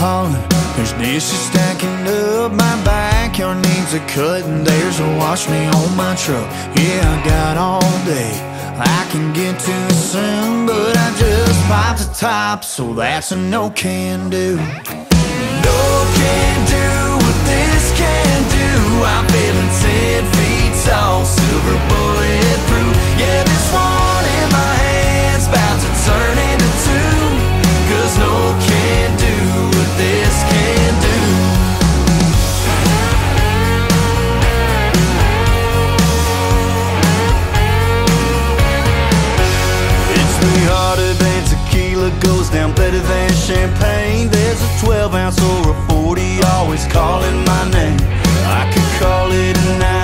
calling. There's dishes stacking up, my backyard needs a cut, and there's a wash me on my truck. Yeah, I got all day. I can get to it soon, but I just popped the top, so that's a no can do. No can do what this can do. I'm feeling ten feet tall, silver bulletproof. Yeah, this one champagne. There's a 12 ounce or a 40, always calling my name. I could call it a night,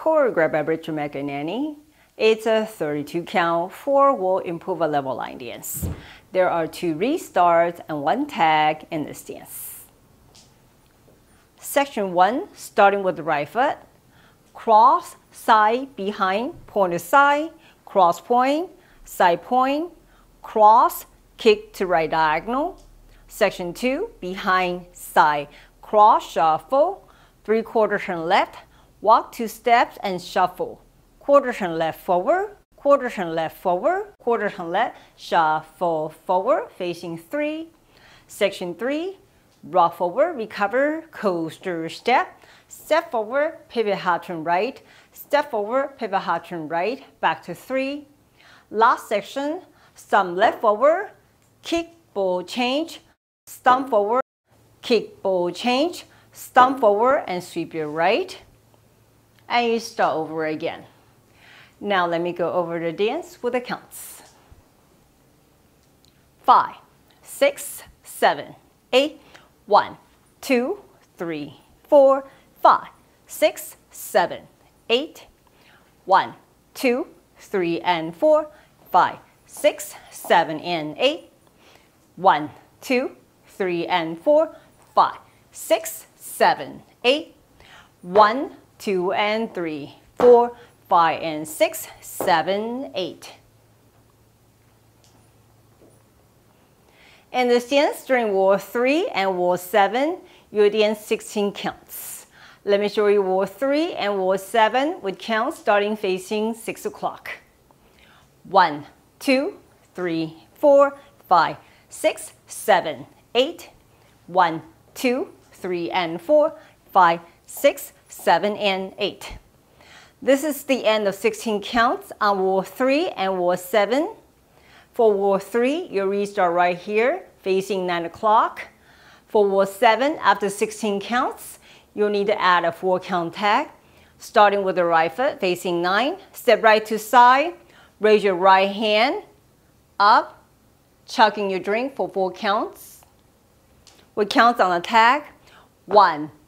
choreographed by Rachael McEnaney. It's a 32 count, four wall improver level line dance. There are two restarts and one tag in this dance. Section 1, starting with the right foot, cross, side, behind, point to side, cross point, side point, cross, kick to right diagonal. Section 2, behind, side, cross, shuffle, three quarter turn left, walk two steps and shuffle. Quarter turn left forward, quarter turn left forward, quarter turn left, shuffle forward, facing three. Section 3, rock forward, recover, coaster step, step forward, pivot half turn right, step forward, pivot half turn right, back to three. Last section, stump left forward, kick, ball change, stump forward, kick, ball change, stump forward and sweep your right. And you start over again. Now let me go over the dance with the counts. Five, six, seven, eight, one, two, three, four, five, six, seven, eight, one, two, three, and four, five, six, seven, and eight, one, two, three, and four, five, six, seven, eight, one, two, and three, four, five, and six, seven, eight. In the dance during Wall 3 and Wall 7, you dance 16 counts. Let me show you Wall 3 and Wall 7 with counts starting facing 6 o'clock. 1, 2, 3, 4, 5, 6, 7, 8. 1, 2, 3, and 4, 5, 6, 7, and 8. This is the end of 16 counts on wall 3 and wall 7. For wall 3, you restart right here, facing 9 o'clock. For wall 7, after 16 counts, you'll need to add a 4 count tag. Starting with the right foot facing nine, step right to side, raise your right hand up, chugging your drink for four counts. We count on the tag. One,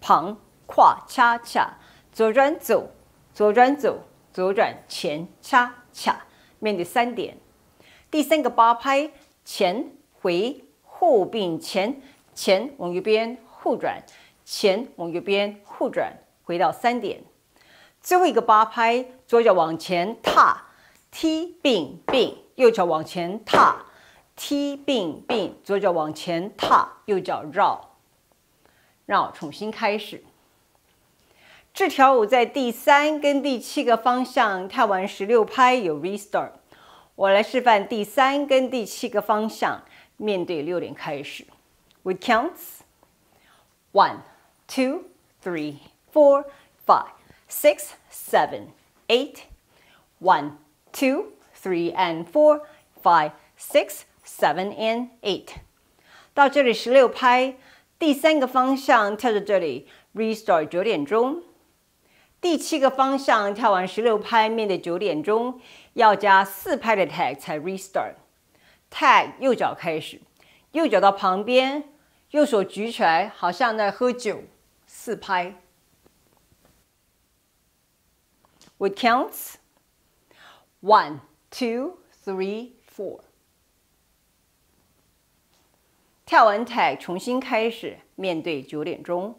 旁跨恰恰，左转走，左转走，左转前恰恰，面对三点。第三个八拍前回后并前，前往右边。后转，前往右边，后转，回到三点。最后一个八拍，左脚往前踏，踢并并，右脚往前踏，踢并并，左脚往前踏，右脚绕。让我重新开始。这条舞在第三跟第七个方向跳完十六拍有 restart。我来示范第三跟第七个方向，面对六点开始。We count: one, two, three, four, five, six, seven, eight. One, two, three, and four, five, six, seven and eight. 到这里十六拍。第三个方向跳到这里，restart 九点钟。第七个方向跳完十六拍，面对九点钟，要加四拍的 tag 才 restart。tag 右脚开始，右脚到旁边。右手举起来，好像在喝酒，四拍。We counts one, two, three, four。跳完 tag 重新开始，面对九点钟。